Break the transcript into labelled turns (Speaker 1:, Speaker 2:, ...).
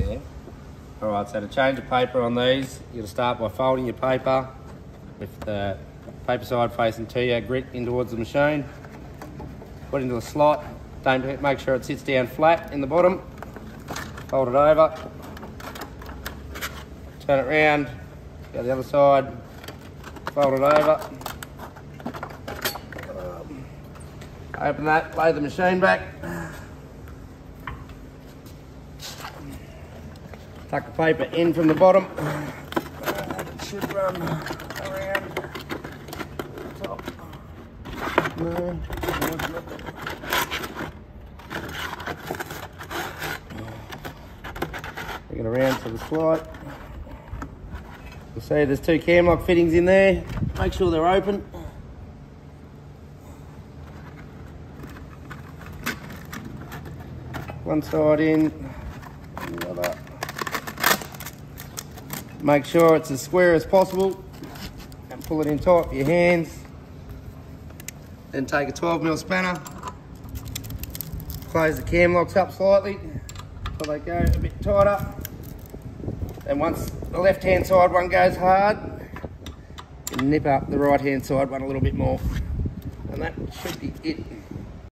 Speaker 1: there. All right, so to change the paper on these, you're gonna start by folding your paper with the paper side facing to you, grit in towards the machine. Put it into the slot. Don't make sure it sits down flat in the bottom. Fold it over. Turn it round. Go the other side. Fold it over. Um, open that. Lay the machine back. Tuck the paper in from the bottom. It should run around top. No, Bring it around to the slot. You'll see there's two cam lock fittings in there. Make sure they're open. One side in, and the other. Make sure it's as square as possible and pull it in tight with your hands. Then take a 12 mil spanner, close the cam locks up slightly so they go a bit tighter. And once the left hand side one goes hard, nip up the right hand side one a little bit more. And that should be it.